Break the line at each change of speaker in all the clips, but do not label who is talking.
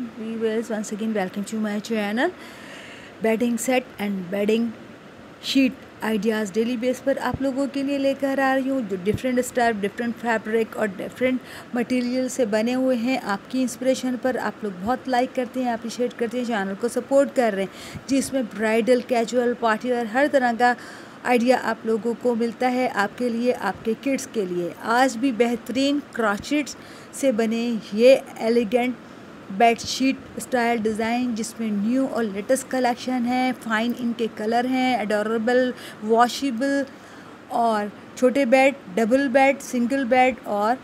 viewers once again welcome to my channel bedding set and bedding sheet ideas daily base पर आप लोगों के लिए लेकर आ रही हूँ, जो डिफरेंट स्टाइल डिफरेंट फैब्रिक और डिफरेंट मटेरियल से बने हुए हैं। आपकी इंस्पिरेशन पर आप लोग बहुत लाइक करते हैं अप्रिशिएट करते हैं चैनल को सपोर्ट कर रहे हैं। जिसमें ब्राइडल कैजुअल पार्टी और हर तरह का आइडिया आप लोगों को मिलता है आपके लिए, आपके किड्स के लिए। आज भी बेहतरीन क्रॉचिट्स से बने ये एलिगेंट बेडशीट स्टाइल डिज़ाइन जिसमें न्यू और लेटेस्ट कलेक्शन है, फाइन इनके कलर हैं एडोरेबल वॉशेबल और छोटे bed double bed single bed और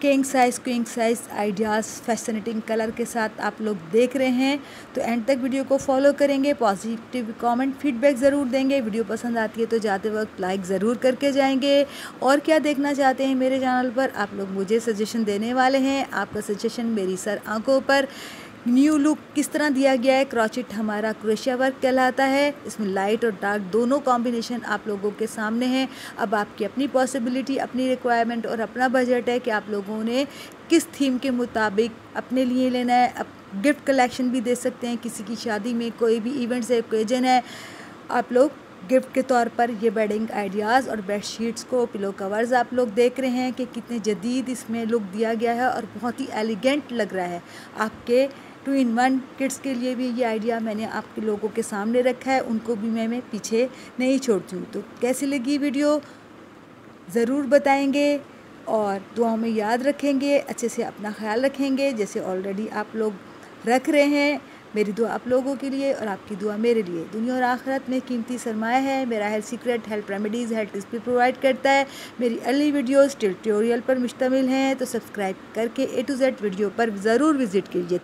king size king size ideas fascinating colour के साथ आप लोग देख रहे हैं। तो एंड तक वीडियो को फॉलो करेंगे, पॉजिटिव कमेंट, फीडबैक ज़रूर देंगे। वीडियो पसंद आती है तो जाते वक्त लाइक ज़रूर करके जाएँगे। और क्या देखना चाहते हैं मेरे चैनल पर, आप लोग मुझे सजेशन देने वाले हैं। आपका सजेशन मेरी सर आँखों पर। न्यू लुक किस तरह दिया गया है? क्रॉचिट हमारा क्रोशिया वर्क कहलाता है। इसमें लाइट और डार्क दोनों कॉम्बिनेशन आप लोगों के सामने हैं। अब आपकी अपनी पॉसिबिलिटी अपनी रिक्वायरमेंट और अपना बजट है कि आप लोगों ने किस थीम के मुताबिक अपने लिए लेना है। गिफ्ट कलेक्शन भी दे सकते हैं। किसी की शादी में कोई भी इवेंट्स है ओकेजन है, आप लोग गिफ्ट के तौर पर ये बेडिंग आइडियाज़ और बेड शीट्स को पिलो कवर्स आप लोग देख रहे हैं कि कितने जदीद इसमें लुक दिया गया है और बहुत ही एलिगेंट लग रहा है। आपके टू इन वन किड्स के लिए भी ये आइडिया मैंने आपके लोगों के सामने रखा है, उनको भी मैं मैं पीछे नहीं छोड़ती हूँ। तो कैसी लगी वीडियो? ज़रूर बताएँगे और दुआओं में याद रखेंगे, अच्छे से अपना ख्याल रखेंगे, जैसे ऑलरेडी आप लोग रख रहे हैं मेरी दुआ आप लोगों के लिए और आपकी दुआ मेरे लिए। दुनिया और आखिरत में कीमती सरमाया है, मेरा health secret health remedies health tips भी प्रोवाइड करता है। मेरी अर्ली वीडियोस ट्यूटोरियल पर मुश्तमिल हैं तो सब्सक्राइब करके ए टू जेड वीडियो पर ज़रूर विज़िट कीजिए।